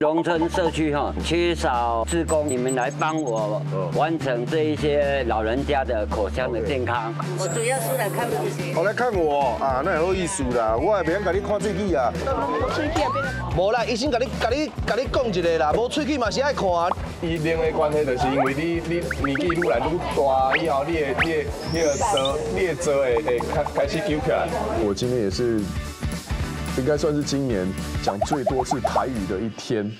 农村社区哈缺少职工，你们来帮我完成这一些老人家的口腔的健康。我主要是来看这些。我来看我啊，那有意思啦，我也袂晓甲你看喙齿啊。无啦，医生甲你甲你甲你讲一个啦，无喙齿嘛是爱看。医疗的关系就是因为你你年纪愈来愈大，以后你的你的你的舌你的舌会会开开始揪起来。我今天也是。应该算是今年讲最多次台语的一天。